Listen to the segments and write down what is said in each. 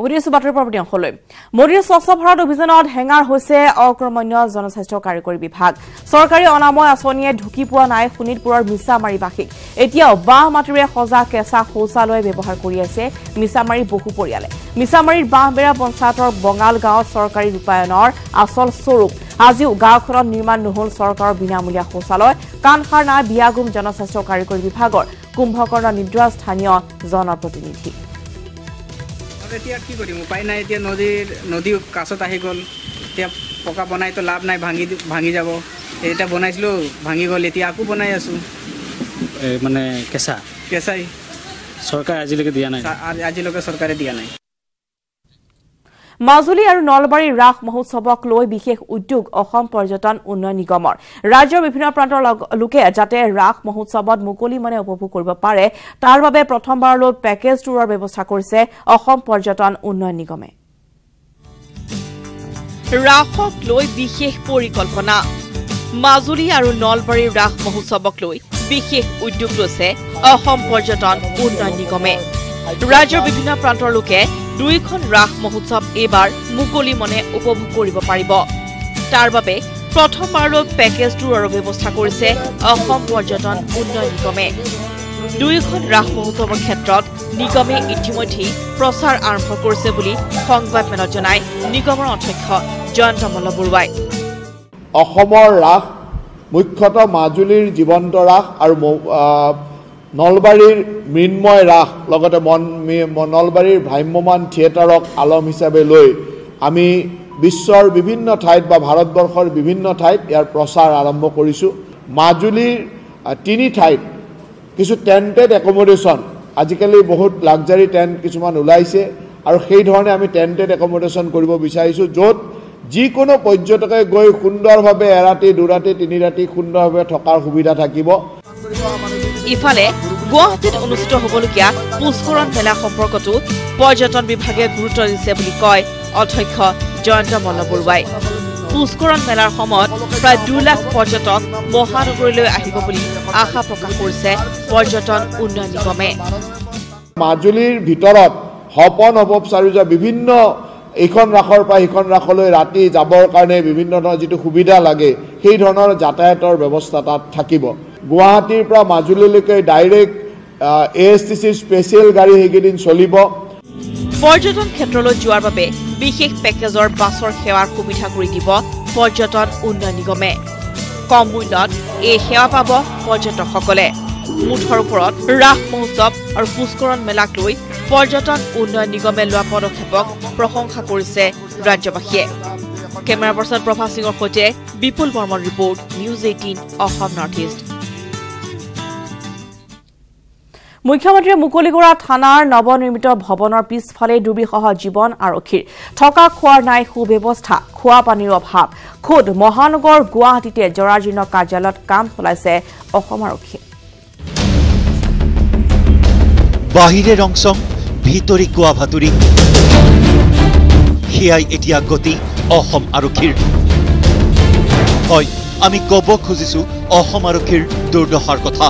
মোদীৰ স্বচ্ছ ভাৰত অভিযানত হেঙাৰ হৈছে অক্ৰমণ্য জনস্বাস্থ্য কাৰিকৰী বিভাগ। চৰকাৰী অনাময় আঁচনিয়ে ঢুকি পোৱা নাই শোণিতপুৰৰ মিছামাৰীবাসীক এতিয়াও বাঁহ মাটিৰে সজা কেঁচা শৌচালয় ব্যৱহাৰ কৰি আছে মিছামাৰীৰ বহু পৰিয়ালে। মিছামাৰীৰ বাঁহবেৰা পঞ্চায়তৰ বঙাল গাঁৱত চৰকাৰী ৰূপায়ণৰ আচল স্বৰূপ। আজিও গাঁওখনত নিৰ্মাণ নহল চৰকাৰৰ বিনামূলীয়া শৌচালয়। কাণসাৰ নাই বিয়াগুম জনস্বাস্থ্য কাৰিকৰী বিভাগৰ। কুম্ভকৰ্ণ নিদ্ৰা স্থানীয় জনপ্ৰতিনিধি। এতিয়া কি কৰিম? উপায় নাই এতিয়া নদীৰ নদী কাষত আহি গ'ল। এতিয়া পকা বনাইতো লাভ নাই ভাঙি ভাঙি যাব। এতিয়া বনাইছিলোঁ ভাঙি গ'ল এতিয়া আকৌ বনাই আছোঁ। মানে কেঁচা? কেঁচাই। চৰকাৰে আজিলৈকে দিয়া নাই? আজিলৈকে চৰকাৰে দিয়া নাই। মাজুলী আৰু নলবাৰী ৰাস মহোৎসৱক লৈ বিশেষ উদ্যোগ অসম পৰ্যটন উন্নয়ন নিগমৰ। ৰাজ্যৰ বিভিন্ন প্ৰান্তৰ লোকে যাতে ৰাস মহোৎসৱত মুকলি মনে উপভোগ কৰিব পাৰে তাৰ বাবে প্ৰথমবাৰলৈ পেকেজ টুৰৰ ব্যৱস্থা কৰিছে অসম পৰ্যটন উন্নয়ন নিগমে। ৰাসক লৈ বিশেষ পৰিকল্পনা। মাজুলী আৰু নলবাৰীৰ ৰাস মহোৎসৱক লৈ বিশেষ উদ্যোগ লৈছে অসম পৰ্যটন উন্নয়ন নিগমে। ৰাজ্যৰ বিভিন্ন প্ৰান্তৰ লোকে দুয়োখন ৰাস মহোৎসৱ এইবাৰ মুকলি মনে উপভোগ কৰিব পাৰিব। তাৰ বাবে প্ৰথমবাৰলৈ পেকেজ টুৰৰ ব্যৱস্থা কৰিছে অসম পৰ্যটন উন্নয়ন নিগমে। দুয়োখন ৰাস মহোৎসৱৰ ক্ষেত্ৰত নিগমে ইতিমধ্যেই প্ৰচাৰ আৰম্ভ কৰিছে বুলি সংবাদমেলত জনায় নিগমৰ অধ্যক্ষ জয়ন্ত মল্ল বৰুৱাই। অসমৰ ৰাস মুখ্যতঃ মাজুলীৰ জীৱন্ত ৰাস আৰু নলবাৰীৰ মৃন্ময় ৰাস লগতে মন নলবাৰীৰ ভ্ৰাম্যমান থিয়েটাৰক আলম হিচাপে লৈ আমি বিশ্বৰ বিভিন্ন ঠাইত বা ভাৰতবৰ্ষৰ বিভিন্ন ঠাইত ইয়াৰ প্ৰচাৰ আৰম্ভ কৰিছোঁ। মাজুলীৰ তিনি ঠাইত কিছু টেণ্টেড একমডেশ্যন আজিকালি বহুত লাক্সাৰী টেণ্ট কিছুমান ওলাইছে আৰু সেই ধৰণে আমি টেণ্টেড একমডেশ্যন কৰিব বিচাৰিছোঁ য'ত যিকোনো পৰ্যটকে গৈ সুন্দৰভাৱে এৰাতি দুৰাতি তিনি ৰাতি সুন্দৰভাৱে থকাৰ সুবিধা থাকিব। ইফালে গুৱাহাটীত অনুষ্ঠিত হ'বলগীয়া পুষ্কৰণ মেলা সম্পৰ্কতো পৰ্যটন বিভাগে গুৰুত্ব দিছে বুলি কয় অধ্যক্ষ জয়ন্ত মল্ল বৰুৱাই। পুষ্কৰণ মেলাৰ সময়ত প্ৰায় দুই লাখ পৰ্যটক মহানগৰীলৈ আহিব বুলি আশা প্ৰকাশ কৰিছে পৰ্যটন উন্নয়ন নিগমে। মাজুলীৰ ভিতৰত সপন অপব চাৰিওজা বিভিন্ন এইখন ৰাসৰ পৰা সিখন ৰাসলৈ ৰাতি যাবৰ কাৰণে বিভিন্ন ধৰণৰ যিটো সুবিধা লাগে সেই ধৰণৰ যাতায়াতৰ ব্যৱস্থা তাত থাকিব। গুৱাহাটীৰ পৰা মাজুলীলৈকে ডাইৰেক্ট এ এছ টি চিৰ স্পেচিয়েল গাড়ী সেইকেইদিন চলিব। পৰ্যটন ক্ষেত্ৰলৈ যোৱাৰ বাবে বিশেষ পেকেজৰ বাছৰ সেৱাৰ সুবিধা কৰি দিব পৰ্যটন উন্নয়ন নিগমে। কম মূল্যত এই সেৱা পাব পৰ্যটকসকলে। মুঠৰ ওপৰত ৰাস মহোৎসৱ আৰু পুষ্কৰণ মেলাক লৈ পৰ্যটন উন্নয়ন নিগমে লোৱা পদক্ষেপক প্ৰশংসা কৰিছে ৰাজ্যবাসীয়ে। কেমেৰা পাৰ্চন প্ৰভা সিঙৰ সৈতে Bipul Barman report news eighteen Assam north east. মুখ্যমন্ত্ৰীয়ে মুকলি কৰা থানাৰ নৱনিৰ্মিত ভৱনৰ পিছফালে দুৰ্বিসহ জীৱন আৰক্ষীৰ। থকা খোৱাৰ নাই সুব্যৱস্থা খোৱা পানীৰ অভাৱ। খোদ মহানগৰ গুৱাহাটীতে জৰাজীৰ্ণ কাৰ্যালয়ত কাম চলাইছে অসম আৰক্ষীয়ে বাহিৰে ৰংচং ভিতৰি কোৱা ভাতুৰি। সেয়াই এতিয়া গতি অসম আৰক্ষীৰ। হয় আমি ক'ব খুজিছো অসম আৰক্ষীৰ দুৰ্দশাৰ কথা।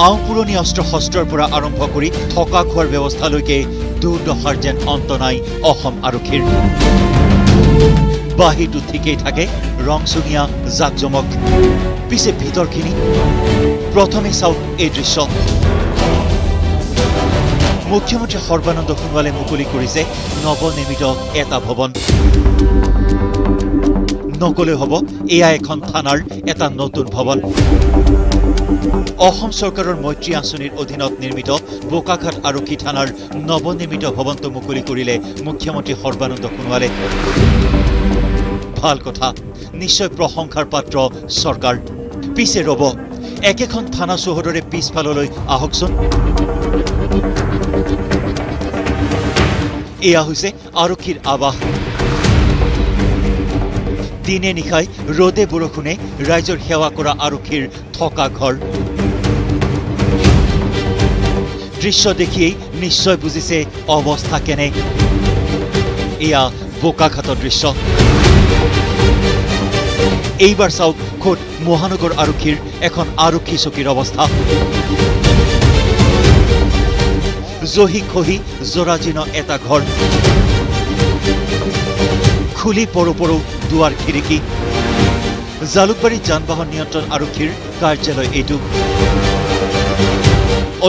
আও পুৰণি অস্ত্ৰ শস্ত্ৰৰ পৰা আৰম্ভ কৰি থকা খোৱাৰ ব্যৱস্থালৈকে দুৰ্দশাৰ যেন অন্ত নাই অসম আৰক্ষীৰ। বাহিৰটো ঠিকেই থাকে ৰংচঙীয়া জাক জমক পিছে ভিতৰখিনি? প্ৰথমে চাওক এই দৃশ্য। মুখ্যমন্ত্ৰী সৰ্বানন্দ সোণোৱালে মুকলি কৰিছে নৱনিৰ্মিত এটা ভৱন। নকলে হ'ব এয়া এখন থানাৰ এটা নতুন ভৱন। অসম চৰকাৰৰ মৈত্ৰী আঁচনিৰ অধীনত নিৰ্মিত বোকাখাট আৰক্ষী থানাৰ নৱনিৰ্মিত ভৱনটো মুকলি কৰিলে মুখ্যমন্ত্ৰী সৰ্বানন্দ সোণোৱালে। ভাল কথা। নিশ্চয় প্ৰশংসাৰ পাত্ৰ চৰকাৰ। পিছে ৰ'ব একেখন থানা চৌহদৰে পিছফাললৈ আহকচোন এয়া হৈছে আৰক্ষীৰ আৱাস। দিনে নিশাই ৰ'দে বৰষুণে ৰাইজৰ সেৱা কৰা আৰক্ষীৰ থকা ঘৰ। দৃশ্য দেখিয়েই নিশ্চয় বুজিছে অৱস্থা কেনে। এয়া বোকাখাটৰ দৃশ্য। এইবাৰ চাওক খোদ মহানগৰ আৰক্ষীৰ এখন আৰক্ষী চকীৰ অৱস্থা। জহি খহি জৰাজীৰ্ণ এটা ঘৰ। খুলি পৰো পৰো দুৱাৰ খিৰিকী। জালুকবাৰী যান বাহন নিয়ন্ত্ৰণ আৰক্ষীৰ কাৰ্যালয় এইটো।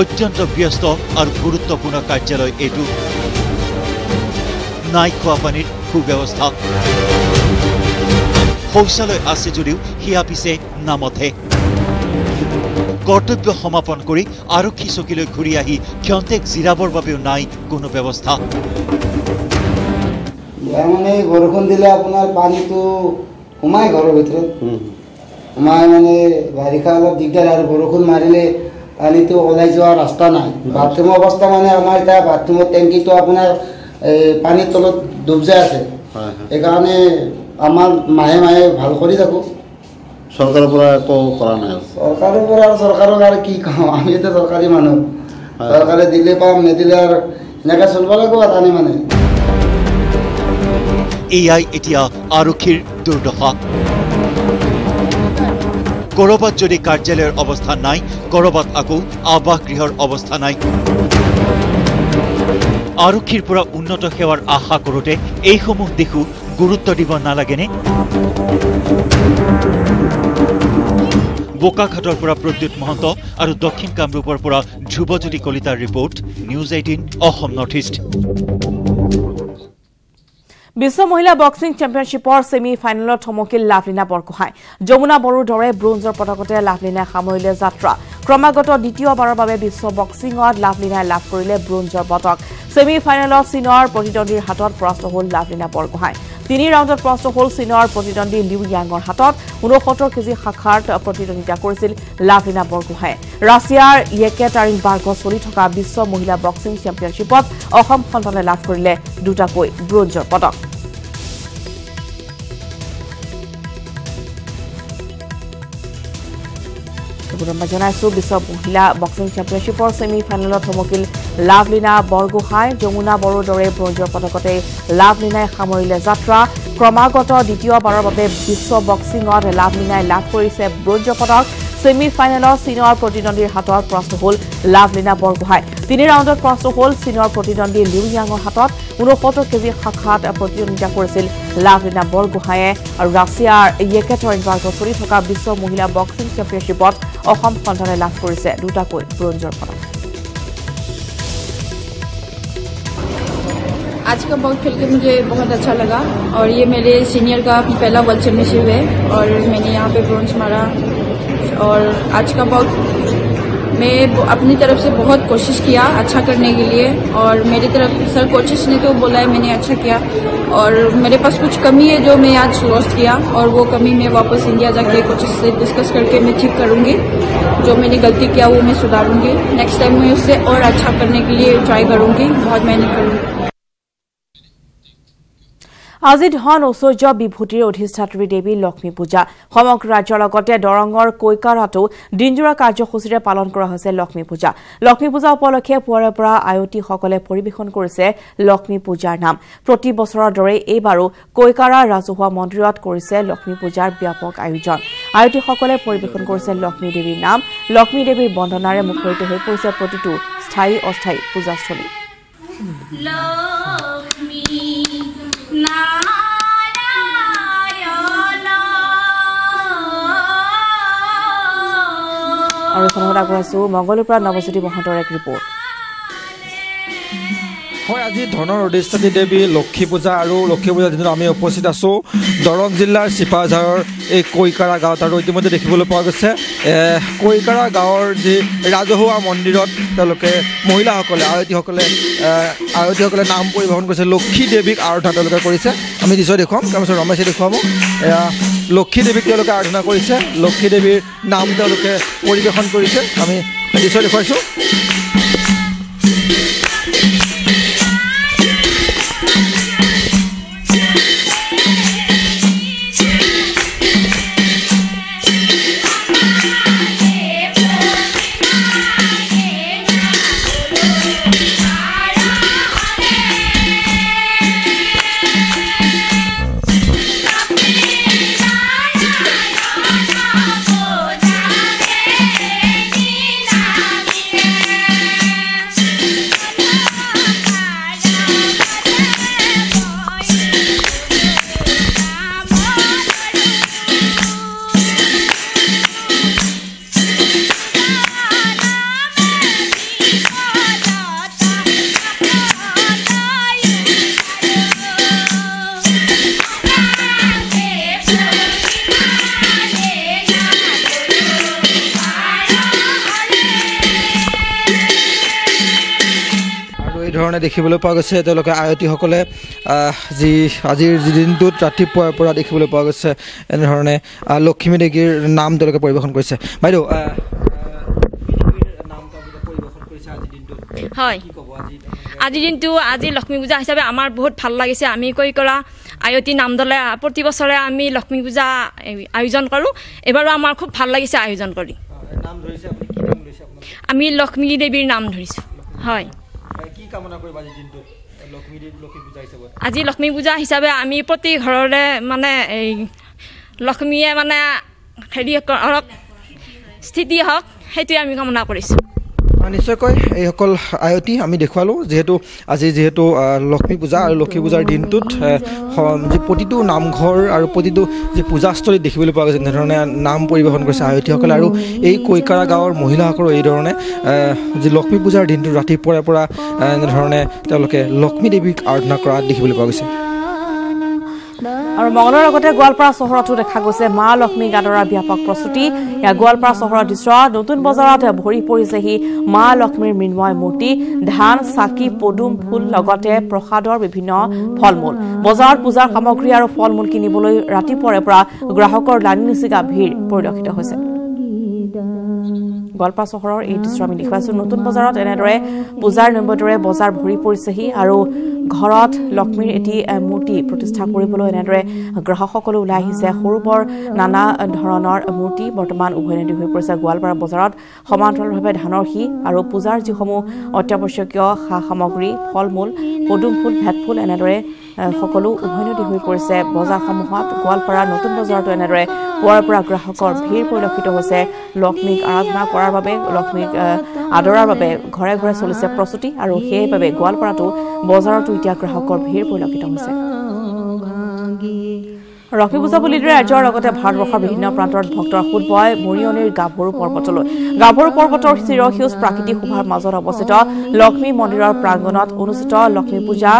অত্যন্ত ব্যস্ত আৰু গুৰুত্বপূৰ্ণ কাৰ্যালয় এইটো। নাই খোৱা পানীৰ সুব্যৱস্থা। শৌচালয় আছে যদিও সেয়া পিছে নামতহে। কৰ্তব্য সমাপন কৰি আৰক্ষী চকীলৈ ঘূৰি আহি ক্ষন্তেক জিৰাবৰ বাবেও নাই কোনো ব্যৱস্থা। ইয়াৰ মানে বৰষুণ দিলে আপোনাৰ পানীটো সোমাই ঘৰৰ ভিতৰত। সোমাই মানে বাৰিষা অলপ দিগদাৰ আৰু বৰষুণ মাৰিলে পানীটো ওলাই যোৱাৰ ৰাস্তা নাই। বাথৰুমৰ অৱস্থা মানে আমাৰ এতিয়া বাথৰুমৰ টেংকিটো আপোনাৰ এই পানীৰ তলত ডুব যাই আছে। সেইকাৰণে আমাৰ মাহে মাহে ভাল কৰি থাকোঁ। চৰকাৰৰ পৰা একো কৰা নাই? চৰকাৰৰ পৰা আৰু চৰকাৰক আৰু কি কওঁ আমি এতিয়া চৰকাৰী মানুহ। চৰকাৰে দিলে পাম নিদিলে আৰু এনেকৈ চলিব লাগিব টানি মানে। এয়াই এতিয়া আৰক্ষীৰ দুৰ্দশা। ক'ৰবাত যদি কাৰ্যালয়ৰ অৱস্থা নাই ক'ৰবাত আকৌ আৱাস গৃহৰ অৱস্থা নাই। আৰক্ষীৰ পৰা উন্নত সেৱাৰ আশা কৰোঁতে এইসমূহ দিশো গুৰুত্ব দিব নালাগেনে? বোকাখাটৰ পৰা প্ৰদ্যুৎ মহন্ত আৰু দক্ষিণ কামৰূপৰ পৰা ধ্ৰুৱজ্যোতি কলিতাৰ report news eighteen Assam north east. বিশ্ব মহিলা বক্সিং চেম্পিয়নশ্বিপৰ ছেমি ফাইনেলত থমকিল লাভলীনা বৰগোহাঁই। যমুনা বড়োৰ দৰে ব্ৰোঞ্জৰ পদকতে লাভলীনাই সামৰিলে যাত্ৰা। ক্ৰমাগত দ্বিতীয়বাৰৰ বাবে বিশ্ব বক্সিঙত লাভলীনাই লাভ কৰিলে ব্ৰোঞ্জৰ পদক। ছেমি ফাইনেলত চীনৰ প্ৰতিদ্বন্দ্বীৰ হাতত পৰাস্ত হ'ল লাভলীনা বৰগোহাঁই। তিনি ৰাউণ্ডত পৰাস্ত হ'ল চীনৰ প্ৰতিদ্বন্দ্বী লিউ য়াঙৰ হাতত। ঊনসত্তৰ কেজি শাখাত প্ৰতিদ্বন্দ্বিতা কৰিছিল লাভলীনা বৰগোহাঁয়ে ৰাছিয়াৰ য়েকেটাৰিনবাৰ্গত চলি থকা বিশ্ব মহিলা বক্সিং চেম্পিয়নশ্বিপত অসম সন্তানে লাভ কৰিলে দুটাকৈ ব্ৰোঞ্জৰ পদক। মই জনাইছো বিশ্ব মহিলা বক্সিং চেম্পিয়নশ্বিপৰ ছেমি ফাইনেলত থমকিল লাভলীনা বৰগোহাঁই। যমুনা বড়োৰ দৰে ব্ৰঞ্জৰ পদকতে লাভলীনাই সামৰিলে যাত্ৰা। ক্ৰমাগত দ্বিতীয়বাৰৰ বাবে বিশ্ব বক্সিঙত লাভলীনাই লাভ কৰিছে ব্ৰঞ্জ পদক। ছেমি ফাইনেলত চীনৰ প্ৰতিদ্বন্দ্বীৰ হাতত পৰাস্ত হ'ল লাভলীনা বৰগোহাঁই। তিনি ৰাউণ্ডত পৰাস্ত হ'ল চীনৰ প্ৰতিদ্বন্দ্বী লিউ য়াঙৰ হাতত। ঊনসত্তৰ কেজি শাখাত প্ৰতিদ্বন্দ্বিতা কৰিছিল লাভলীনা বৰগোহাঁয়ে। আৰু ৰাছিয়াৰ য়েকেটৰিনবাৰ্গত চলি থকা বিশ্ব মহিলা বক্সিং চেম্পিয়নশ্বিপত অসম সন্তানে লাভ কৰিছে দুটাকৈ ব্ৰঞ্জৰ পদক आज का बाउट खेल के मुझे बहुत अच्छा लगा और ये मेरे सीनियर का पहला वर्ल्ड चैम्पियनशिप है और मैंने यहाँ पे ब्रॉन्ज मारा और आज का बाउट मैं अपनी तरफ़ से बहुत कोशिश किया अच्छा करने के लिए और मेरी तरफ़ सर कोशिश ने तो बोला है मैंने अच्छा किया और मेरे पास कुछ कमी है जो मैं आज लॉस्ट किया और वो कमी मैं वापस इंडिया जाके कोचिज से डिस्कस करके मैं ठीक करूँगी। जो मैंने गलती किया वो मैं सुधारूँगी। नेक्स्ट टाइम मैं उससे और अच्छा करने के लिए ट्राई करूँगी। बहुत मेहनत करूँगी। আজি ধন ঐশ্বৰ্য বিভূতিৰ অধিষ্ঠাত্ৰী দেৱী লক্ষ্মী পূজা। সমগ্ৰ ৰাজ্যৰ লগতে দৰঙৰ কৈকাৰাতো দিনজোৰা কাৰ্যসূচীৰে পালন কৰা হৈছে লক্ষ্মী পূজা। লক্ষ্মী পূজা উপলক্ষে পুৱাৰে পৰা আয়তীসকলে পৰিৱেশন কৰিছে লক্ষ্মী পূজাৰ নাম। প্ৰতি বছৰৰ দৰে এইবাৰো কৈকাৰা ৰাজহুৱা মন্দিৰত কৰিছে লক্ষ্মী পূজাৰ ব্যাপক আয়োজন। আয়তীসকলে পৰিৱেশন কৰিছে লক্ষ্মী দেৱীৰ নাম। লক্ষ্মী দেৱীৰ বন্দনাৰে মুখৰিত হৈ পৰিছে প্ৰতিটো স্থায়ী অস্থায়ী পূজাস্থলী আৰু এইখন আগবঢ়াইছো। মংগলৰ পৰা নৱজ্যোতি মহন্তৰ এক ৰিপৰ্ট হয় আজি ধনৰ অধিষ্ঠাত্ৰী দেৱী লক্ষী পূজা আৰু লক্ষী পূজাৰ দিনত আমি উপস্থিত আছোঁ। দৰং জিলাৰ চিপাঝাৰৰ এই কৈকাৰা গাঁৱত আৰু ইতিমধ্যে দেখিবলৈ পোৱা গৈছে কৈকাৰা গাঁৱৰ যি ৰাজহুৱা মন্দিৰত তেওঁলোকে মহিলাসকলে আয়তীসকলে আয়তীসকলে নাম পৰিৱেশন কৰিছে লক্ষী দেৱীক আৰাধনা তেওঁলোকে কৰিছে। আমি নিশ্চয় দেখুৱাম তাৰপিছত ৰমেশে দেখুৱাব। এয়া লক্ষী দেৱীক তেওঁলোকে আৰাধনা কৰিছে লক্ষী দেৱীৰ নাম তেওঁলোকে পৰিৱেশন কৰিছে। আমি নিশ্চয় দেখুৱাইছোঁ। দেখিবলৈ পোৱা গৈছে। তেওঁলোকে আয়তীসকলে যি আজিৰ যি দিনটোত ৰাতিপুৱাৰ পৰা দেখিবলৈ পোৱা গৈছে এনেধৰণে লক্ষ্মী দেৱীৰ নাম তেওঁলোকে পৰিৱেশন কৰিছে। বাইদেউ নাম হয়। আজি আজিৰ দিনটো আজি লক্ষ্মী পূজা হিচাপে আমাৰ বহুত ভাল লাগিছে। আমি কৈ কৰা আয়তী নামদলে প্ৰতি বছৰে আমি লক্ষ্মী পূজা আয়োজন কৰোঁ। এইবাৰো আমাৰ খুব ভাল লাগিছে আয়োজন কৰি। নাম নাম আমি লক্ষ্মী দেৱীৰ নাম ধৰিছোঁ। হয়। আজি লক্ষ্মী পূজা হিচাপে আমি প্ৰতি ঘৰৰে মানে এই লক্ষ্মীয়ে মানে হেৰি স্থিতি হওক সেইটোৱে আমি কামনা কৰিছোঁ। নিশ্চয়কৈ এইসকল আয়তী আমি দেখুৱালোঁ। যিহেতু আজি যিহেতু লক্ষ্মী পূজা আৰু লক্ষ্মী পূজাৰ দিনটোত যি প্ৰতিটো নামঘৰ আৰু প্ৰতিটো যি পূজাস্থলীত দেখিবলৈ পোৱা গৈছে এনেধৰণে নাম পৰিৱেশন কৰিছে আয়তীসকলে আৰু এই কৈকাৰা গাঁৱৰ মহিলাসকলেও এইধৰণে যি লক্ষ্মী পূজাৰ দিনটোত ৰাতিপুৱাৰে পৰা এনেধৰণে তেওঁলোকে লক্ষ্মী দেৱীক আৰাধনা কৰা দেখিবলৈ পোৱা গৈছে। আৰু মঙলৰ লগতে গোৱালপাৰা চহৰতো দেখা গৈছে মা লক্ষ্মী গাদৰাৰ ব্যাপক প্ৰস্তুতি। ইয়াৰ গোৱালপাৰা চহৰৰ দৃশ্য নতুন বজাৰত ভৰি পৰিছেহি মা লক্ষ্মীৰ মৃন্ময় মূৰ্তি। ধান চাকি পদুম ফুল লগতে প্ৰসাদৰ বিভিন্ন ফল মূল বজাৰত পূজাৰ সামগ্ৰী আৰু ফল মূল কিনিবলৈ ৰাতিপুৱাৰে পৰা গ্ৰাহকৰ লানি নিচিগা ভিৰ পৰিলক্ষিত হৈছে। গোৱালপাৰা চহৰৰ এই দৃশ্য আমি দেখুৱাইছো। নতুন বজাৰত এনেদৰে পূজাৰ নৈবদ্যৰে বজাৰ ভৰি পৰিছেহি আৰু ঘৰত লক্ষ্মীৰ এটি মূৰ্তি প্ৰতিষ্ঠা কৰিবলৈ এনেদৰে গ্ৰাহকসকলে ওলাই আহিছে। সৰু বৰ নানা ধৰণৰ মূৰ্তি বৰ্তমান উভৈনদী হৈ পৰিছে। গোৱালপাৰা বজাৰত সমান্তৰালভাৱে ধানৰ সি আৰু পূজাৰ যিসমূহ অত্যাৱশ্যকীয় সা সামগ্ৰী ফল মূল পদুম ফুল ভেট ফুল এনেদৰে সকলো উভৈনদী হৈ পৰিছে। বজাৰসমূহত গোৱালপাৰা নতুন বজাৰতো এনেদৰে পুৱাৰ পৰা গ্ৰাহকৰ ভিৰ পৰিলক্ষিত হৈছে। লক্ষ্মীক আৰাধনা কৰাৰ বাবে লক্ষ্মীক আদৰাৰ বাবে ঘৰে ঘৰে চলিছে প্ৰস্তুতি আৰু সেইবাবে গোৱালপাৰাতো বজাৰতো এতিয়া গ্ৰাহকৰ ভিৰ পৰিলক্ষিত হৈছে। লক্ষ্মী পূজা বুলি দৰে ৰাজ্যৰ লগতে ভাৰতবৰ্ষৰ বিভিন্ন প্ৰান্তত ভক্তৰ সোঁত বয় মৰিয়নিৰ গাভৰু পৰ্বতলৈ। গাভৰু পৰ্বতৰ চিৰসেউজ প্ৰাকৃতিক শোভাৰ মাজত অৱস্থিত লক্ষ্মী মন্দিৰৰ প্ৰাংগণত অনুষ্ঠিত লক্ষ্মী পূজা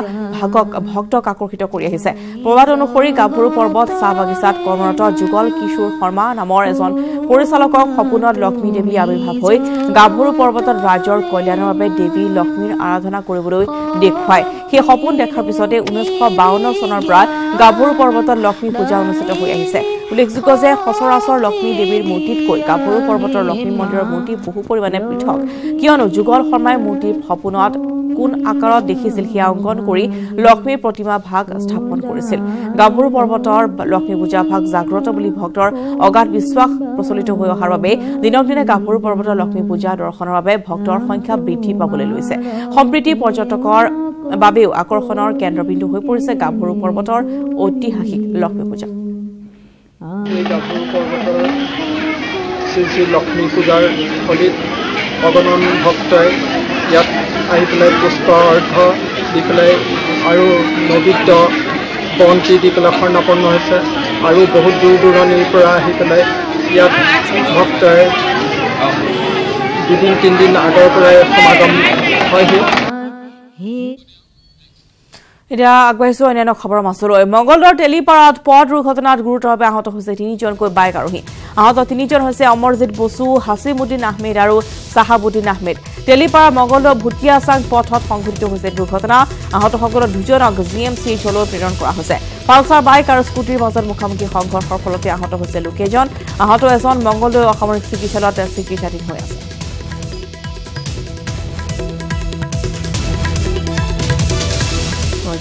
ভাগক ভক্তক আকৰ্ষিত কৰি আহিছে। প্ৰবাদ অনুসৰি গাভৰু পৰ্বত চাহ বাগিচাত কৰ্মৰত যুগল কিশোৰ শৰ্মা নামৰ এজন পৰিচালকক সপোনত লক্ষ্মী দেৱী আৱিৰ্ভাৱ হৈ গাভৰু পৰ্বতত ৰাজ্যৰ কল্যাণৰ বাবে দেৱী লক্ষ্মীৰ আৰাধনা কৰিবলৈ দেখুৱায়। সেই সপোন দেখাৰ পিছতে ঊনৈছশ বাৱন্ন চনৰ পৰা গাভৰু পৰ্বতত লক্ষ্মী পূজা অনুষ্ঠিত হৈ আহিছে। উল্লেখযোগ্য যে সচৰাচৰ লক্ষ্মী দেৱীৰ মূৰ্তিতকৈ গাভৰু পৰ্বতৰ লক্ষ্মী মন্দিৰৰ মূৰ্তি বহু পৰিমাণে পৃথক। কিয়নো যুগল শৰ্মাই মূৰ্তিৰ সপোনত কোন আকাৰত দেখিছিল সেয়া অংকন কৰি লক্ষ্মীৰ প্ৰতিমা ভাগ স্থাপন কৰিছিল। গাভৰু পৰ্বতৰ লক্ষ্মী পূজা ভাগ জাগ্ৰত বুলি ভক্তৰ অগাধ বিশ্বাস প্ৰচলিত হৈ অহাৰ বাবে দিনক দিনে গাভৰু পৰ্বতৰ লক্ষ্মী পূজা দৰ্শনৰ বাবে ভক্তৰ সংখ্যা বৃদ্ধি পাবলৈ লৈছে। সম্প্ৰীতি পৰ্যটকৰ বাবেও আকৰ্ষণৰ কেন্দ্ৰবিন্দু হৈ পৰিছে গাভৰু পৰ্বতৰ ঐতিহাসিক লক্ষ্মী পূজা। শ্ৰী শ্ৰী লক্ষ্মী পূজাৰ স্থলীত অগণন ভক্তই ইয়াত আহি পেলাই পুষ্প অৰ্ঘ দি পেলাই আৰু নৈবিদ্য বন্তি দি পেলাই শৰ্ণাপন্ন হৈছে। আৰু বহুত দূৰ দূৰণিৰ পৰা আহি পেলাই ইয়াত ভক্তই দুদিন তিনিদিন আগৰ পৰাই সমাগম হয়হি। এতিয়া আগবাঢ়িছো অন্যান্য খবৰৰ মাছলৈ মংগলদৈৰ তেলিপাৰাত পথ দুৰ্ঘটনাত গুৰুতৰভাৱে আহত হৈছে তিনিজনকৈ বাইক আৰোহী। আহত তিনিজন হৈছে অমৰজিৎ বসু হাছিমুদ্দিন আহমেদ আৰু চাহাবুদ্দিন আহমেদ। তেলিপাৰা মংগলদৈ ভুটিয়াচাং পথত সংঘটিত হৈছে দুৰ্ঘটনা। আহতসকলৰ দুজনক জি এম চি এইচলৈ প্ৰেৰণ কৰা হৈছে। পালচাৰ বাইক আৰু স্কুটিৰ মাজত মুখামুখি সংঘৰ্ষৰ ফলতে আহত হৈছে লোককেইজন আহত এজন মংগলদৈ অসামৰিক চিকিৎসালয়ত চিকিৎসাধীন হৈ আছে।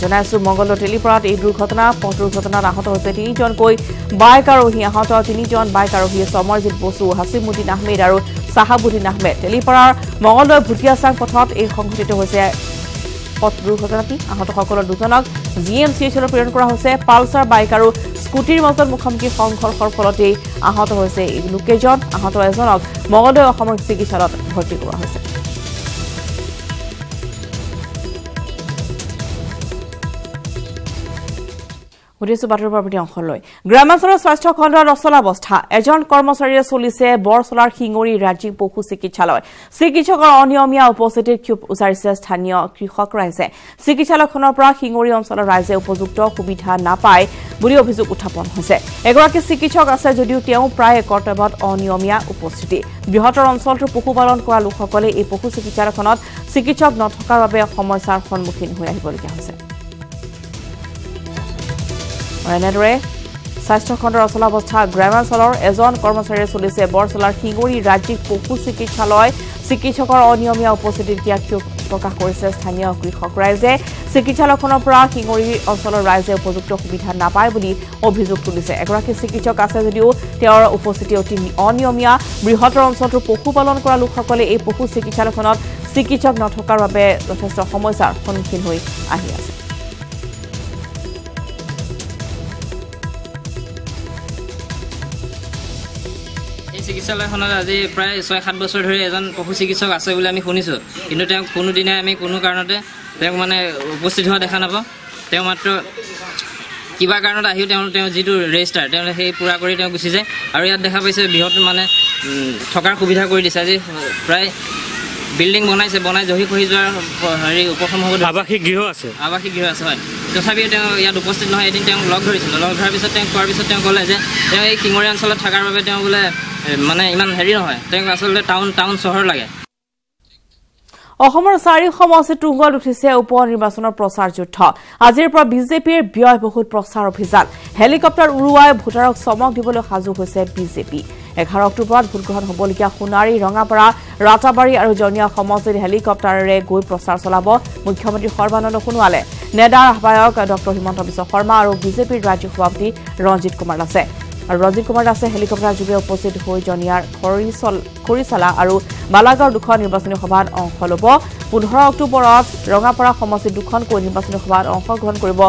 জনাইছো মংগলদৈ তেলিপাৰাত এই দুৰ্ঘটনা পথ দুৰ্ঘটনাত আহত হৈছে তিনিজনকৈ বাইক আৰোহী। আহত তিনিজন বাইক আৰোহী আছে অমৰজিৎ বসু হাছিমুদ্দিন আহমেদ আৰু চাহাবুদ্দিন আহমেদ। তেলিপাৰাৰ মংগলদৈ ভুটিয়াচাং পথত এই সংঘটিত হৈছে পথ দুৰ্ঘটনাটি আহতসকলৰ দুজনক জি এম চি এইচলৈ প্ৰেৰণ কৰা হৈছে। পালচাৰ বাইক আৰু স্কুটিৰ মাজত মুখামুখি সংঘৰ্ষৰ ফলতেই আহত হৈছে এই লোককেইজন। আহত এজনক মংগলদৈ অসামৰিক চিকিৎসালয়ত ভৰ্তি কৰোৱা হৈছে। সুধিছো বাতৰি পৰৱৰ্তী অংশলৈ। গ্ৰামাঞ্চলৰ স্বাস্থ্য খণ্ডৰ অচলাৱস্থা এজন কৰ্মচাৰীৰে চলিছে বৰচলাৰ শিঙৰি ৰাজ্যিক পশু চিকিৎসালয়। চিকিৎসকৰ অনিয়মীয়া উপস্থিতিত ক্ষোভ উচাৰিছে স্থানীয় কৃষক ৰাইজে। চিকিৎসালয়খনৰ পৰা শিঙৰি অঞ্চলৰ ৰাইজে উপযুক্ত সুবিধা নাপায় বুলি অভিযোগ উত্থাপন হৈছে। এগৰাকী চিকিৎসক আছে যদিও তেওঁ প্ৰায় কৰ্তব্যত অনিয়মীয়া উপস্থিতি। বৃহত্তৰ অঞ্চলটোৰ পশুপালন কৰা লোকসকলে এই পশু চিকিৎসালয়খনত চিকিৎসক নথকাৰ বাবে সমস্যাৰ সন্মুখীন হৈ আহিবলগীয়া হৈছে। এনেদৰে স্বাস্থ্য খণ্ডৰ অচলাৱস্থা গ্ৰামাঞ্চলৰ এজন কৰ্মচাৰীৰে চলিছে বৰচলাৰ শিঙৰি ৰাজ্যিক পশু চিকিৎসালয়। চিকিৎসকৰ অনিয়মীয়া উপস্থিতিত দিয়া ক্ষোভ প্ৰকাশ কৰিছে স্থানীয় কৃষক ৰাইজে। চিকিৎসালয়খনৰ পৰা শিঙৰি অঞ্চলৰ ৰাইজে উপযুক্ত সুবিধা নাপায় বুলি অভিযোগ তুলিছে। এগৰাকী চিকিৎসক আছে যদিও তেওঁৰ উপস্থিতি অতি অনিয়মীয়া। বৃহত্তৰ অঞ্চলটোৰ পশুপালন কৰা লোকসকলে এই পশু চিকিৎসালয়খনত চিকিৎসক নথকাৰ বাবে যথেষ্ট সমস্যাৰ সন্মুখীন হৈ আহি আছে। চিকিৎসালয়খনত আজি প্ৰায় ছয় সাত বছৰ ধৰি এজন পশু চিকিৎসক আছে বুলি আমি শুনিছোঁ। কিন্তু তেওঁক কোনোদিনে আমি কোনো কাৰণতে তেওঁক মানে উপস্থিত হোৱা দেখা নাপাওঁ। তেওঁ মাত্ৰ কিবা কাৰণত আহিও তেওঁ তেওঁ যিটো ৰেজিষ্টাৰ তেওঁ সেই পূৰা কৰি তেওঁ গুচি যায়। আৰু ইয়াত দেখা পাইছে বৃহৎ মানে থকাৰ সুবিধা কৰি দিছে। আজি প্ৰায় বিল্ডিং বনাইছে বনাই জহি খহি যোৱাৰ হেৰি উপশম হ'ব আৱাসিক গৃহ আছে। আৱাসিক গৃহ আছে হয়। তথাপিও তেওঁ ইয়াত উপস্থিত নহয় এদিন তেওঁক লগ ধৰিছিলোঁ। লগ ধৰাৰ পিছত তেওঁক কোৱাৰ পিছত তেওঁ ক'লে যে তেওঁ এই শিঙৰি অঞ্চলত থকাৰ বাবে তেওঁ বোলে মানে ইমান হেৰি নহয়। তেওঁক আচলতে টাউন টাউন চহৰ লাগে। অসমৰ চাৰি সমষ্টিত তুংগত উঠিছে উপ নিৰ্বাচনৰ প্ৰচাৰ যুদ্ধ। আজিৰ পৰা বিজেপিৰ ব্যয়বহুল প্ৰচাৰ অভিযান। হেলিকপ্টাৰ উৰুৱাই ভোটাৰক চমক দিবলৈ সাজু হৈছে বিজেপি। এঘাৰ অক্টোবৰত ভোটগ্ৰহণ হ'বলগীয়া সোণাৰী ৰঙাপাৰা ৰাতাবাৰী আৰু জনীয়া সমষ্টিত হেলিকপ্টাৰেৰে গৈ প্ৰচাৰ চলাব মুখ্যমন্ত্ৰী সৰ্বানন্দ সোণোৱালে। নেডাৰ আহ্বায়ক ডঃ হিমন্ত বিশ্ব শৰ্মা আৰু বিজেপিৰ ৰাজ্যিক সভাপতি ৰঞ্জিত কুমাৰ দাসে আৰু ৰঞ্জিত কুমাৰ দাসে হেলিকপ্টাৰ যোগে উপস্থিত হৈ জনিয়াৰ খৰিচল খৰিচালা আৰু বালাগাঁৱৰ দুখন নিৰ্বাচনী সভাত অংশ ল'ব। পোন্ধৰ অক্টোবৰত ৰঙাপাৰা সমষ্টিত দুখনকৈ নিৰ্বাচনী সভাত অংশগ্ৰহণ কৰিব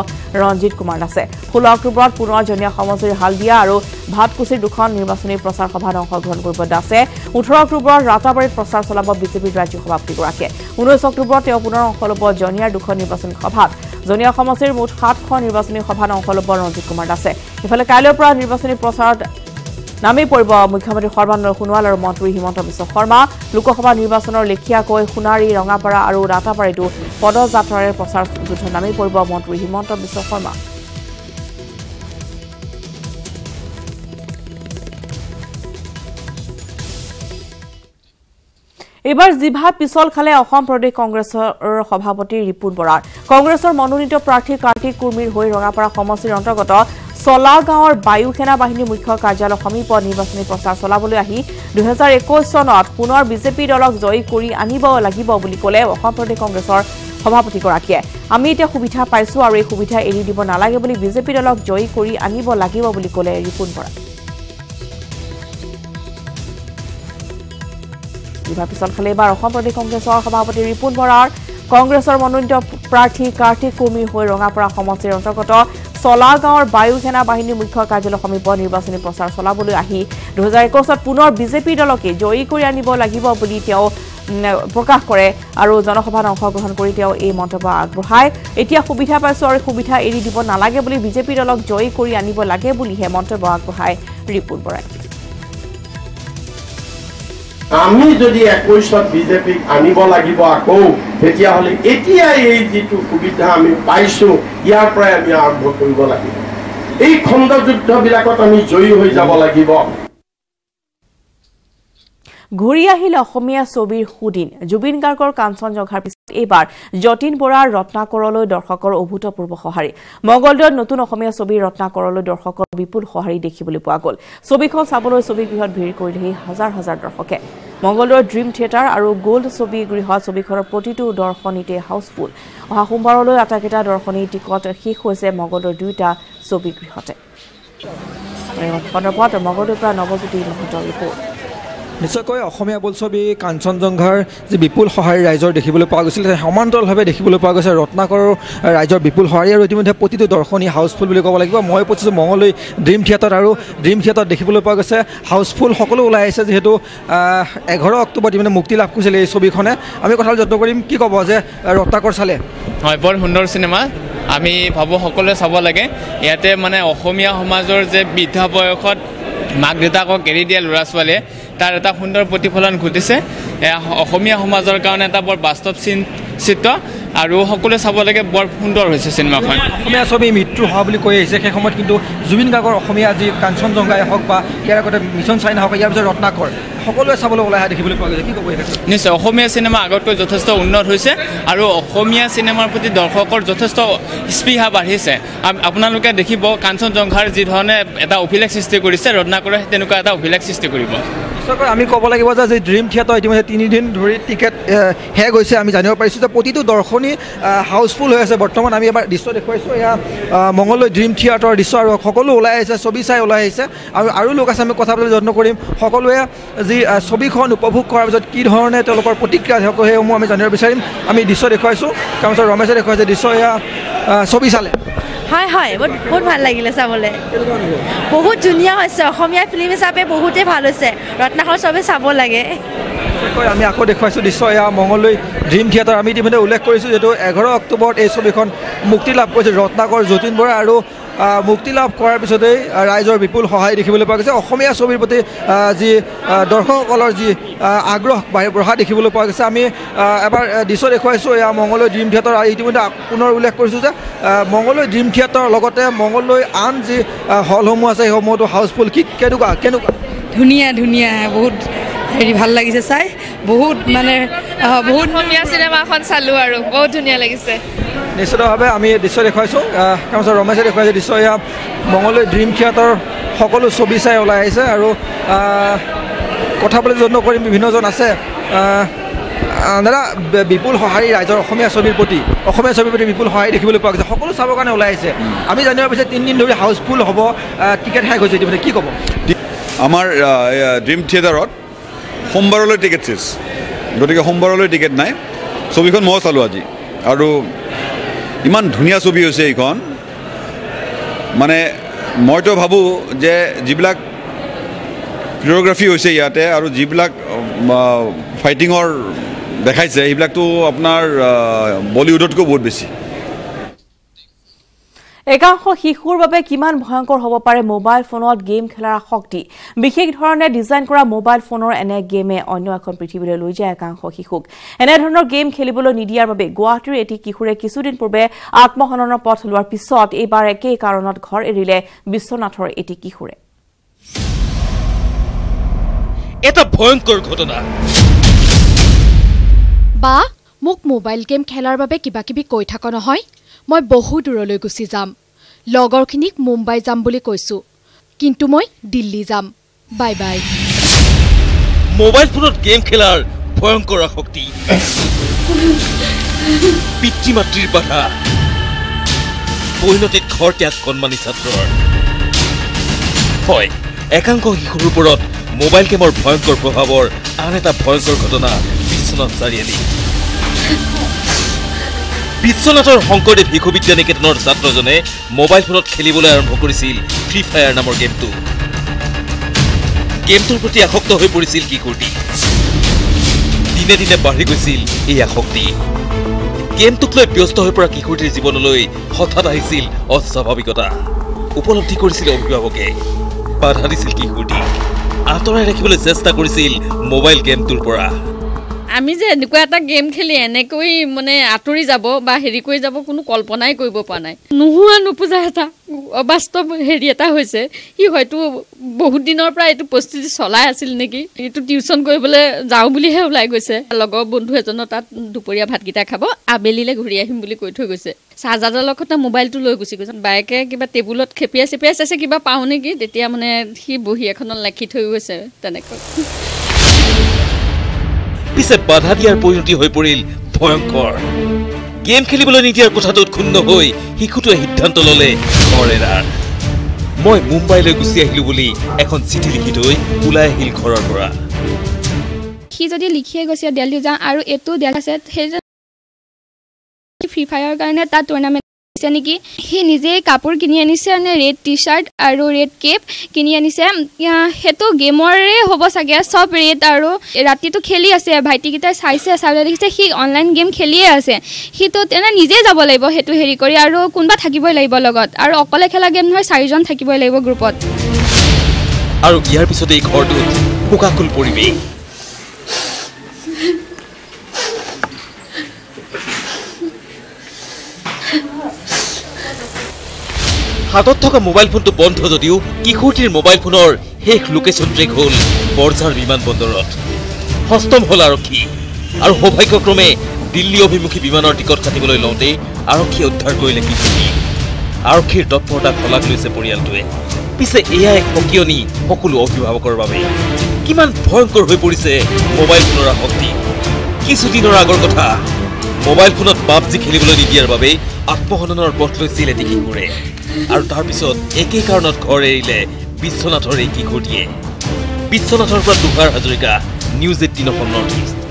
ৰঞ্জিত কুমাৰ দাসে। ষোল্ল অক্টোবৰত পুনৰ জনীয়া সমষ্টিৰ হালদিয়া আৰু ভাতকুছিৰ দুখন নিৰ্বাচনী প্ৰচাৰ সভাত অংশগ্ৰহণ কৰিব দাসে। ওঠৰ অক্টোবৰত ৰাতাবাৰীত প্ৰচাৰ চলাব বিজেপিৰ ৰাজ্যিক সভাপতিগৰাকীয়ে ঊনৈছ অক্টোবৰত তেওঁ পুনৰ অংশ ল'ব জনিয়াৰ দুখন নিৰ্বাচনী সভাত। জনীয়া সমষ্টিৰ মুঠ সাতখন নিৰ্বাচনী সভাত অংশ ল'ব ৰঞ্জিত কুমাৰ দাসে। ইফালে কাইলৈৰ পৰা নিৰ্বাচনী প্ৰচাৰত নামেই পৰিব মুখ্যমন্ত্ৰী সৰ্বানন্দ সোণোৱাল আৰু মন্ত্ৰী হিমন্ত বিশ্ব শৰ্মা। লোকসভা নিৰ্বাচনৰ লেখীয়াকৈ সোণাৰী ৰঙাপাৰা আৰু ৰাতাবাৰীতো পদযাত্ৰাৰে প্ৰচাৰ যুদ্ধ নামেই পৰিব মন্ত্ৰী হিমন্ত বিশ্ব শৰ্মা। এইবাৰ জিভা পিছল খালে অসম প্ৰদেশ কংগ্ৰেছৰ সভাপতি ৰিপুণ বৰাৰ। কংগ্ৰেছৰ মনোনীত প্ৰাৰ্থী কাৰ্তিক কুৰ্মীৰ হৈ ৰঙাপাৰা সমষ্টিৰ অন্তৰ্গত চলা গাঁৱৰ বায়ু সেনা বাহিনীৰ মুখ্য কাৰ্যালয় সমীপত নিৰ্বাচনী প্ৰচাৰ চলাবলৈ আহি দুহেজাৰ একৈশ চনত পুনৰ বিজেপি দলক জয়ী কৰি আনিব লাগিব বুলি ক'লে অসম প্ৰদেশ কংগ্ৰেছৰ সভাপতিগৰাকীয়ে। আমি এতিয়া সুবিধা পাইছো আৰু এই সুবিধা এৰি দিব নালাগে বুলি বিজেপি দলক জয়ী কৰি আনিব লাগিব বুলি ক'লে ৰিপুণ বৰা বিভাৰ পিছত খালে এইবাৰ অসম প্ৰদেশ কংগ্ৰেছৰ সভাপতি ৰিপুণ বৰাৰ কংগ্ৰেছৰ মনোনীত প্ৰাৰ্থী কাৰ্তিক কুৰ্মীৰ হৈ ৰঙাপাৰা সমষ্টিৰ অন্তৰ্গত। চলা গাঁৱৰ বায়ু সেনা বাহিনীৰ মুখ্য কাৰ্যালয় সমীপত নিৰ্বাচনী প্ৰচাৰ চলাবলৈ আহি দুহেজাৰ একৈছত পুনৰ বিজেপি দলকে জয়ী কৰি আনিব লাগিব বুলি তেওঁ প্ৰকাশ কৰে আৰু জনসভাত অংশগ্ৰহণ কৰি তেওঁ এই মন্তব্য আগবঢ়ায়। এতিয়া সুবিধা পাইছো আৰু সুবিধা এৰি দিব নালাগে বুলি বিজেপি দলক জয়ী কৰি আনিব লাগে বুলিহে মন্তব্য আগবঢ়ায় ৰিপুণ বৰাই। আমি যদি একৈশত বিজেপিক আনিব লাগিব আকৌ তেতিয়াহ'লে এতিয়া এই যিটো সুবিধা আমি পাইছো ইয়াৰ পৰাই আমি আৰম্ভ কৰিব লাগিব। এই খণ্ড যুদ্ধবিলাকত আমি জয়ী হৈ যাব লাগিব। ঘূৰি আহিল অসমীয়া ছবিৰ সুদিন। জুবিন গাৰ্গৰ কাঞ্চনজংঘাৰ এইবাৰ যতীন বৰাৰ ৰত্নাকৰলৈ দৰ্শকৰ অভূতপূৰ্ব সঁহাৰি। মংগলদৈত নতুন অসমীয়া ছবিৰ ৰত্নাকৰলৈ দৰ্শকৰ বিপুল সঁহাৰি দেখিবলৈ পোৱা গ'ল। ছবিখন চাবলৈ ছবিগৃহত ভিৰ কৰিলেহি হাজাৰ হাজাৰ দৰ্শকে। মংগলদৈৰ ড্ৰিম থিয়েটাৰ আৰু গ'ল্ড ছবিগৃহত ছবিখনৰ প্ৰতিটো দৰ্শনীতে হাউচফুল। অহা সোমবাৰলৈ আটাইকেইটা দৰ্শনী টিকট শেষ হৈছে মংগলদৈৰ দুয়োটা ছবিগৃহতে মংগলদৈৰ পৰা নৱজ্যোতি মহন্তৰ ৰিপৰ্ট। নিশ্চয়কৈ অসমীয়া বোলছবি কাঞ্চনজংঘাৰ যি বিপুল সঁহাৰি ৰাইজৰ দেখিবলৈ পোৱা গৈছিল সমান্তৰালভাৱে দেখিবলৈ পোৱা গৈছে ৰত্নাকৰৰ ৰাইজৰ বিপুল সঁহাৰি আৰু ইতিমধ্যে প্ৰতিটো দৰ্শনী হাউচফুল বুলি ক'ব লাগিব। মই পঠিছোঁ মঙলৈ ড্ৰিম থিয়েটাৰ আৰু ড্ৰিম থিয়েটাৰত দেখিবলৈ পোৱা গৈছে। হাউচফুল সকলো ওলাই আহিছে যিহেতু এঘাৰ অক্টোবৰত ইতিমধ্যে মুক্তি লাভ কৰিছিল এই ছবিখনে। আমি কথা যত্ন কৰিম। কি ক'ব যে ৰত্নাকৰ চালে? হয় বৰ সুন্দৰ চিনেমা। আমি ভাবোঁ সকলোৱে চাব লাগে। ইয়াতে মানে অসমীয়া সমাজৰ যে বৃদ্ধা বয়সত মাক দেউতাকক এৰি দিয়া ল'ৰা ছোৱালীয়ে তাৰ এটা সুন্দৰ প্ৰতিফলন ঘটিছে। অসমীয়া সমাজৰ কাৰণে এটা বৰ বাস্তৱ চিন চিত্ৰ আৰু সকলোৱে চাব লাগে বৰ সুন্দৰ হৈছে চিনেমাখন। অসমীয়া ছবি মৃত্যু হোৱা বুলি কৈ আহিছে। সেই সময়ত কিন্তু জুবিন গাৰ্গৰ অসমীয়া যি কাঞ্চনজংঘাই হওক বা ইয়াৰ আগতে মিছন চাইনা হওক ইয়াৰ পিছত ৰত্নাকৰ সকলোৱে চাবলৈ ওলাই অহা দেখিবলৈ পোৱা গৈছে। কি ক'ব নিশ্চয় অসমীয়া চিনেমা আগতকৈ যথেষ্ট উন্নত হৈছে আৰু অসমীয়া চিনেমাৰ প্ৰতি দৰ্শকৰ যথেষ্ট স্পৃহা বাঢ়িছে। আপ- আপোনালোকে দেখিব কাঞ্চনজংঘাৰ যি ধৰণে এটা অভিলেখ সৃষ্টি কৰিছে ৰত্নাকৰে তেনেকুৱা এটা অভিলেখ সৃষ্টি কৰিব। সঁচাকৈ আমি ক'ব লাগিব যে যি ড্ৰিম থিয়েটাৰ ইতিমধ্যে তিনিদিন ধৰি টিকেট শেষ হৈছে আমি জানিব পাৰিছোঁ যে প্ৰতিটো দৰ্শনী হাউচফুল হৈ আছে। বৰ্তমান আমি এবাৰ দৃশ্য দেখুৱাইছোঁ এয়া মঙলদৈ ড্ৰিম থিয়েটাৰৰ দৃশ্য আৰু সকলো ওলাই আহিছে ছবি চাই ওলাই আহিছে। আৰু আৰু লোক আছে আমি কথা পাতিবলৈ যত্ন কৰিম। সকলোৱে যি ছবিখন উপভোগ কৰাৰ পিছত কি ধৰণে তেওঁলোকৰ প্ৰতিক্ৰিয়া সেইসমূহ আমি জানিব বিচাৰিম। আমি দৃশ্য দেখুৱাইছোঁ। তাৰপিছত ৰমেশে দেখুৱাইছে দৃশ্য এয়া ছবি চালে। হয় হয় বহুত বহুত ভাল লাগিলে চাবলৈ। বহুত ধুনীয়া হৈছে অসমীয়া ফিল্ম হিচাপে বহুতেই ভাল হৈছে। ৰত্নাকৰ চবে চাব লাগে। আমি আকৌ দেখুৱাইছোঁ দৃশ্য এয়া মঙলদৈ ড্ৰিম থিয়েটাৰ আমি ইতিমধ্যে উল্লেখ কৰিছোঁ যিহেতু এঘাৰ অক্টোবৰত এই ছবিখন মুক্তি লাভ কৰিছে ৰত্নাকৰ যতীন বৰা আৰু মুক্তি লাভ কৰাৰ পিছতেই ৰাইজৰ বিপুল সহায় দেখিবলৈ পোৱা গৈছে। অসমীয়া ছবিৰ প্ৰতি যি দৰ্শকসকলৰ যি আগ্ৰহ বাঢ়ি বঢ়া দেখিবলৈ পোৱা গৈছে। আমি এবাৰ দৃশ্য দেখুৱাইছোঁ। এয়া মঙলদৈ ড্ৰিম থিয়েটাৰ। আৰু ইতিমধ্যে পুনৰ উল্লেখ কৰিছোঁ যে মঙলদৈ ড্ৰিম থিয়েটাৰৰ লগতে মঙলদৈ আন যি হলসমূহ আছে সেইসমূহতো হাউচফুল। কি কেনেকুৱা কেনেকুৱা? ধুনীয়া ধুনীয়া বহুত হেৰি ভাল লাগিছে চাই। বহুত মানে বহুত অসমীয়া চিনেমাখন চালোঁ আৰু বহুত ধুনীয়া লাগিছে। নিশ্চিতভাৱে আমি দৃশ্য দেখুৱাইছোঁ। তাৰপিছত ৰমেশে দেখুৱাইছে দৃশ্য এয়া মঙলদৈ ড্ৰিম থিয়েটাৰ সকলো ছবি চাই ওলাই আহিছে আৰু কথা পাতি যত্ন কৰিম বিভিন্নজন আছে। দাদা বিপুল সঁহাৰি ৰাইজৰ অসমীয়া ছবিৰ প্ৰতি অসমীয়া ছবিৰ প্ৰতি বিপুল সঁহাৰি দেখিবলৈ পোৱা গৈছে। সকলো চাবৰ কাৰণে ওলাই আহিছে। আমি জানিব পাৰিছোঁ তিনিদিন ধৰি হাউচফুল হ'ব টিকেট শেষ হৈছে ইতিমধ্যে। কি ক'ব? আমাৰ ড্ৰিম থিয়েটাৰত সোমবাৰলৈ টিকেট চেছ গতিকে সোমবাৰলৈ টিকেট নাই। ছবিখন মই চালোঁ আজি। আৰু ইমান ধুনীয়া ছবি হৈছে এইখন। মানে মইতো ভাবোঁ যে যিবিলাক কোৰিঅ'গ্ৰাফি হৈছে ইয়াতে আৰু যিবিলাক ফাইটিঙৰ দেখাইছে সেইবিলাকতো আপোনাৰ বলিউডতকৈ বহুত বেছি। একাংশ শিশুৰ বাবে কিমান ভয়ংকৰ হ'ব পাৰে মোবাইল ফোনত গেম খেলাৰ আসক্তি? বিশেষ ধৰণে ডিজাইন কৰা মোবাইল ফোনৰ এনে গেমে অন্য এখন পৃথিৱীলৈ লৈ যায় একাংশ শিশুক। এনেধৰণৰ গেম খেলিবলৈ নিদিয়াৰ বাবে গুৱাহাটীৰ এটি কিশোৰে কিছুদিন পূৰ্বে আত্মহননৰ পথ লোৱাৰ পিছত এইবাৰ একেই কাৰণত ঘৰ এৰিলে বিশ্বনাথৰ এটি কিশোৰে। এটা ভয়ংকৰ ঘটনা। বা মোক মোবাইল গেম খেলাৰ বাবে কিবা কিবি কৈ থাক নহয়? মই বহু দূৰলৈ গুচি যাম। লগৰখিনিক মুম্বাই যাম বুলি কৈছোঁ। কিন্তু মই দিল্লী যাম। Bye bye. মোবাইল ফোনত গেম খেলাৰ ভয়ংকৰ আসক্তি। পিতৃ মাতৃৰ বাধা। পৰিণতিত ঘৰ ত্যাগ কণমানি ছাত্ৰৰ। হয় একাংশ শিশুৰ ওপৰত মোবাইল গেমৰ ভয়ংকৰ প্ৰভাৱৰ আন এটা ভয়ংকৰ ঘটনা বিশ্বনাথ চাৰিআলি বিশ্বনাথৰ শংকৰদেৱ শিশু বিদ্যা নিকেতনৰ ছাত্ৰজনে মোবাইল ফোনত খেলিবলৈ আৰম্ভ কৰিছিল ফ্ৰী ফায়াৰ নামৰ গেমটো গেমটোৰ প্ৰতি আসক্ত হৈ পৰিছিল কিশোৰটি দিনে দিনে বাঢ়ি গৈছিল এই আসক্তি। গেমটোক লৈ ব্যস্ত হৈ পৰা কিশোৰটিৰ জীৱনলৈ হঠাৎ আহিছিল অস্বাভাৱিকতা। উপলব্ধি কৰিছিল অভিভাৱকে। বাধা দিছিল কিশোৰটিক আঁতৰাই ৰাখিবলৈ চেষ্টা কৰিছিল মোবাইল গেমটোৰ পৰা। আমি যে এনেকুৱা এটা গেম খেলি এনেকৈ মানে আঁতৰি যাব বা হেৰি কৰি যাব কোনো কল্পনাই কৰিব পৰা নাই। নোহোৱা নোপোজা এটা অবাস্তৱ হেৰি এটা হৈছে। সি হয়তো বহুত দিনৰ পৰা এইটো পৰিস্থিতি চলাই আছিল নেকি? এইটো টিউচন কৰিবলৈ যাওঁ বুলিহে ওলাই গৈছে। লগৰ বন্ধু এজনৰ তাত দুপৰীয়া ভাতকেইটা খাব আবেলিলৈ ঘূৰি আহিম বুলি কৈ থৈ গৈছে। চাৰ্জাৰডালৰ লগতে মোবাইলটো লৈ গুচি গৈছে। বাইকে কিবা টেবুলত খেপিয়াই চেপিয়াই চাইছে কিবা পাওঁ নেকি? তেতিয়া মানে সি বহী এখনত লেখি থৈ গৈছে তেনেকৈ। পিছে বাধা দিয়াৰ পৰিণতি হৈ পৰিল ভয়ংকৰ। গেম খেলিবলৈ নিদিয়াৰ কথাটোত ক্ষুণ্ণ হৈ শিশুটোৱে সিদ্ধান্ত ললে মই মুম্বাইলৈ গুচি আহিলো বুলি এখন চিঠি লিখি থৈ ওলাই আহিল ঘৰৰ পৰা। সি যদি লিখিয়ে গৈছে দিল্লী যাওঁ আৰু এইটো দিয়া আছে সেই ফ্ৰী ফায়াৰৰ কাৰণে তাত টুৰ্ণামেণ্ট হৈছে নেকি? সি নিজেই কাপোৰ কিনি আনিছে মানে ৰেড টি চাৰ্ট আৰু ৰেড কেপ কিনি আনিছে? সেইটো গেমৰে হ'ব চাগে। চব ৰেড আৰু ৰাতিটো খেলি আছে। ভাইটিকেইটাই চাইছে চাই দেখিছে সি অনলাইন গেম খেলিয়ে আছে। সিটো তেনে নিজেই যাব লাগিব সেইটো হেৰি কৰি আৰু কোনোবা থাকিবই লাগিব লগত। আৰু অকলে খেলা গেম নহয় চাৰিজন থাকিবই লাগিব গ্ৰুপত আৰু ইয়াৰ পিছতে এই শোকাকুল পৰিৱেশ। হাতত থকা মোবাইল ফোনটো বন্ধ যদিও কিশোৰটিৰ মোবাইল ফোনৰ শেষ লোকেশ্যন ট্ৰেক হ'ল বৰঝাৰ বিমান বন্দৰত। সষ্টম হ'ল আৰক্ষী। আৰু সৌভাগ্যক্ৰমে দিল্লী অভিমুখী বিমানৰ টিকট কাটিবলৈ লওঁতে আৰক্ষীয়ে উদ্ধাৰ কৰিলে কিশোৰী। আৰক্ষীৰ তৎপৰতাক শলাগ লৈছে পৰিয়ালটোৱে। পিছে এয়া এক সকিয়নি সকলো অভিভাৱকৰ বাবে। কিমান ভয়ংকৰ হৈ পৰিছে মোবাইল ফোনৰ আসক্তি। কিছুদিনৰ আগৰ কথা। মোবাইল ফোনত পাবজি খেলিবলৈ নিদিয়াৰ বাবে আত্মহননৰ পথ লৈছিল এটি কিশোৰে। আৰু তাৰপিছত একেই কাৰণত ঘৰ এৰিলে বিশ্বনাথৰ এই কিশোৰটিয়ে বিশ্বনাথৰ পৰা Tushar Hazarika news eighteen Assam north east.